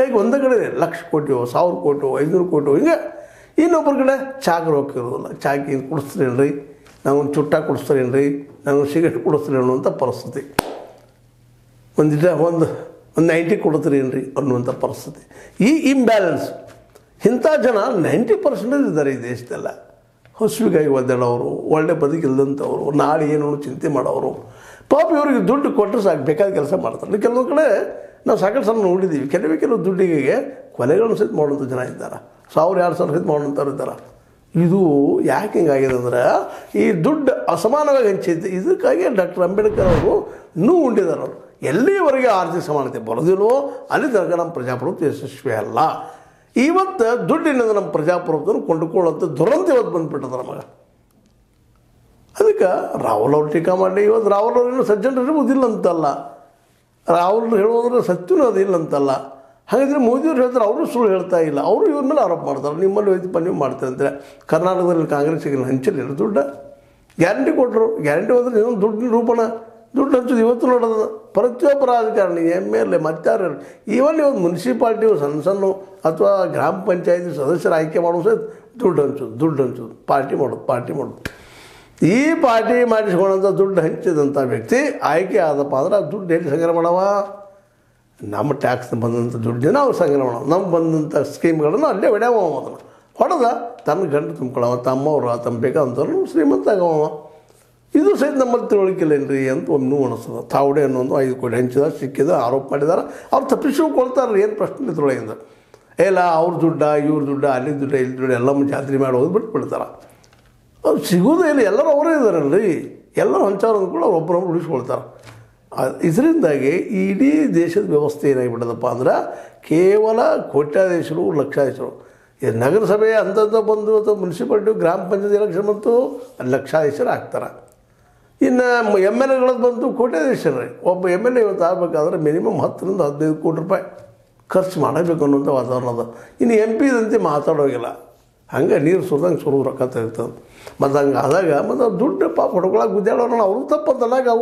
ಹೀಗಾಗಿ ಒಂದು ಕಡೆ ಲಕ್ಷ ಕೋಟಿ ಸಾವಿರ ಕೋಟಿ ಐನೂರು ಕೋಟಿ ಹಿಂಗೆ ಇನ್ನೊಬ್ಬರ ಕಡೆ ಚಾಕ್ ರೊಕ್ಕ ಇರೋದಿಲ್ಲ. ಚಾಕಿ ನಾವು ನಾವೊಂದು ಚುಟ್ಟ ಕುಡಿಸ್ತೀರೇನ್ರಿ? ನಾವು ಸಿಗರೇಟ್ ಕುಡಿಸ್ತೀರೇನು ಅನ್ನುವಂಥ ಪರಿಸ್ಥಿತಿ. ಒಂದಿಟ ಒಂದು ಒಂದು ನೈಂಟಿ ಕೊಡ್ತೀರೇನ್ರಿ ಅನ್ನುವಂಥ ಪರಿಸ್ಥಿತಿ. ಈ ಇಂಬ್ಯಾಲೆನ್ಸ್ ಇಂಥ ಜನ ನೈಂಟಿ ಪರ್ಸೆಂಟೇಜ್ ಇದ್ದಾರೆ ಈ ದೇಶದೆಲ್ಲ. ಹಸುವಿಗಾಗಿ ಒದ್ದಾಡೋರು, ಒಳ್ಳೆ ಬದುಕಿಲ್ಲದಂಥವ್ರು ನಾಳೆ ಏನು ಚಿಂತೆ ಮಾಡೋರು. ಪಾಪ ಇವರಿಗೆ ದುಡ್ಡು ಕೊಟ್ಟರೆ ಸಾಕು, ಬೇಕಾದ ಕೆಲಸ ಮಾಡ್ತಾರೆ. ಕೆಲವೊಂದು ಕಡೆ ನಾವು ಸಾಕಷ್ಟು ಸಲ ನೋಡಿದ್ದೀವಿ ಕೆಲವೇ ಕೆಲವು ದುಡ್ಡಿಗೆ ಕೊಲೆಗಳನ್ನು ಸಹಿತ ಮಾಡುವಂಥ ಜನ ಇದ್ದಾರೆ. ಸಾವಿರ, ಎರಡು ಸಾವಿರ ಸಹಿತ ಮಾಡುವಂಥವ್ರು ಇದ್ದಾರೆ. ಇದು ಯಾಕೆ ಹಿಂಗಾಗಿದೆ ಅಂದ್ರೆ, ಈ ದುಡ್ಡು ಅಸಮಾನವಾಗಿ ಹಂಚಿದ್ದೆ, ಇದಕ್ಕಾಗಿ ಡಾಕ್ಟರ್ ಅಂಬೇಡ್ಕರ್ ಅವರು ನೂ ಉಂಡಿದ್ದಾರೆ ಅವರು. ಎಲ್ಲಿವರೆಗೆ ಆರ್ಥಿಕ ಸಮಾನತೆ ಬರೋದಿಲ್ವೋ ಅಲ್ಲಿ ತನಕ ನಮ್ಮ ಪ್ರಜಾಪ್ರಭುತ್ವ ಯಶಸ್ವಿ ಅಲ್ಲ. ಇವತ್ತು ದುಡ್ಡಿನಿಂದ ನಮ್ಮ ಪ್ರಜಾಪ್ರಭುತ್ವನ ಕೊಂಡುಕೊಳ್ಳುವಂಥ ದುರಂತ ಇವತ್ತು ಬಂದುಬಿಟ್ಟದ ನಮಗೆ. ಅದಕ್ಕೆ ರಾಹುಲ್ ಅವ್ರು ಟೀಕಾ ಮಾಡಿ ಇವತ್ತು ರಾಹುಲ್ ಅವ್ರೇನು ಸಜ್ಜನರು ಇರುವುದಿಲ್ಲ ಅಂತಲ್ಲ ರಾಹುಲ್ ಹೇಳೋದ್ರೆ ಸತ್ಯನೂ ಅದಿಲ್ಲ ಅಂತಲ್ಲ. ಹಾಗಾದರೆ ಮೋದಿಯವ್ರು ಹೇಳ್ತಾರೆ, ಅವರು ಸುಳ್ಳು ಹೇಳ್ತಾ ಇಲ್ಲ. ಅವರು ಇವ್ರ ಮೇಲೆ ಆರೋಪ ಮಾಡ್ತಾರೆ. ನಿಮ್ಮಲ್ಲಿ ಹೋಯ್ತು ನೀವು ಮಾಡ್ತಾರೆ ಅಂದರೆ ಕರ್ನಾಟಕದಲ್ಲಿ ಕಾಂಗ್ರೆಸ್ಸಿಗೆ ಹಂಚಲಿಲ್ಲ ದುಡ್ಡು? ಗ್ಯಾರಂಟಿ ಕೊಟ್ಟರು ಗ್ಯಾರಂಟಿ ಹೋದ್ರೆ ನೀವು ದುಡ್ಡು ರೂಪಣ. ದುಡ್ಡು ಹಂಚೋದು ಇವತ್ತು ನೋಡೋದು. ಪ್ರತಿಯೊಬ್ಬ ರಾಜಕಾರಣಿ ಎಂ ಎಲ್ ಎ, ಮತ್ತಾರು ಈವನ್ ಇವತ್ತು ಮುನ್ಸಿಪಾಲ್ಟಿ ಸಣ್ಣ ಸಣ್ಣ ಅಥವಾ ಗ್ರಾಮ ಪಂಚಾಯತಿ ಸದಸ್ಯರು ಆಯ್ಕೆ ಮಾಡೋದು ಸಹಿತ ದುಡ್ಡು ಹಂಚೋದು ದುಡ್ಡು ಹಂಚೋದು. ಪಾರ್ಟಿ ಮಾಡೋದು ಪಾರ್ಟಿ ಮಾಡೋದು. ಈ ಪಾರ್ಟಿ ಮಾಡಿಸ್ಕೊಳ್ಳೋಂಥ ದುಡ್ಡು ಹಂಚಿದಂಥ ವ್ಯಕ್ತಿ ಆಯ್ಕೆ ಆದಪ್ಪ ಅಂದ್ರೆ ಆ ದುಡ್ಡು ಎಲ್ಲಿ ಸಂಗ್ರಹ ಮಾಡವ? ನಮ್ಮ ಟ್ಯಾಕ್ಸ್ ಬಂದಂಥ ದುಡ್ಡನ್ನ ಅವ್ರು ಸಂಗ್ರಹ ಮಾಡವ. ನಮ್ಗೆ ಬಂದಂಥ ಸ್ಕೀಮ್ಗಳನ್ನು ಅಲ್ಲೇ ಹೊಡ್ಯಾವ ಅದನ್ನು. ಹೊಡೆದ ತನ್ನ ಗಂಡು ತುಂಬ್ಕೊಳ್ಳವ ತಮ್ಮವ್ರು ತಮ್ಮ ಬೇಕಾದಂಥವ್ರು ಶ್ರೀಮಂತ ಆಗವ ಇದು ಸಹಿತ ನಮ್ಮಲ್ಲಿ ತಿಳುವಳಿಕೆಲ್ಲೇನ್ರಿ ಅಂತ ಒಮ್ಮೆ ನೋವು ಅನಿಸ್ತದೆ ತಾವಡೆ ಅನ್ನೋದು ಐದು ಕೋಟಿ ಹಂಚಿದ, ಸಿಕ್ಕಿದ, ಆರೋಪ ಮಾಡಿದಾರೆ. ಅವ್ರು ತಪ್ಪಿಸ್ಕೊಳ್ತಾರೆ ಏನು ಪ್ರಶ್ನೆ ಇದ್ರೊಳಗಿಂದ. ಇಲ್ಲ, ಅವ್ರ ದುಡ್ಡ, ಇವ್ರ ದುಡ್ಡ ಅಲ್ಲಿ ದುಡ್ಡ ಇಲ್ಲಿ ದುಡ್ಡ ಎಲ್ಲ ಜಾತ್ರೆ ಮಾಡಿ ಹೋಗಿ ಬಿಟ್ಬಿಡ್ತಾರೆ ಸಿಗೋದೇ ಇಲ್ಲ. ಎಲ್ಲರೂ ಅವರೇ ಇದ್ದಾರಲ್ರಿ. ಎಲ್ಲರೂ ಹಂಚಾರ ಅಂದ್ಕೊಂಡು ಅವ್ರು ಉಳಿಸ್ಕೊಳ್ತಾರೆ. ಇದರಿಂದಾಗಿ ಇಡೀ ದೇಶದ ವ್ಯವಸ್ಥೆ ಏನಾಗಿಬಿಟ್ಟದಪ್ಪ ಅಂದ್ರೆ ಕೇವಲ ಕೋಟ್ಯಾಧೀಶರು, ಲಕ್ಷಾಧೀಶರು. ಈ ನಗರಸಭೆ ಅಂತಂತ ಬಂದು ಅಥವಾ ಮುನ್ಸಿಪಾಲ್ಟಿ, ಗ್ರಾಮ ಪಂಚಾಯತ್ ಎಲೆಕ್ಷನ್ ಬಂತು, ಲಕ್ಷಾಧೀಶರು ಆಗ್ತಾರೆ. ಇನ್ನು ಎಂ ಎಲ್ ಎಗಳದ್ದು ಬಂತು ಕೋಟ್ಯಾಧೀಶರು. ಒಬ್ಬ ಎಂ ಎಲ್ ಎ ಇವತ್ತು ಆಗಬೇಕಾದ್ರೆ ಮಿನಿಮಮ್ ಹತ್ತರಿಂದ ಹದಿನೈದು ಕೋಟಿ ರೂಪಾಯಿ ಖರ್ಚು ಮಾಡಬೇಕು ಅನ್ನುವಂಥ ವಾತಾವರಣ ಅದ. ಇನ್ನು ಎಂ ಪಿ ಇದಂತೆ ಮಾತಾಡೋಗಿಲ್ಲ. ಹಂಗೆ ನೀರು ಸುರಿದಂಗೆ ಸುರಿದು ರೊಕ್ಕ ತೆಗಿತದೆ ಮತ್ತು ಹಂಗೆ ಆದಾಗ ಮತ್ತು ದುಡ್ಡು ಪಾಪ ಹೊಡ್ಕೊಳಕ್ಕೆ ಗುದ್ದಾಡೋರು ಅವರು ತಪ್ಪಂತಲ್ಲ. ಅವು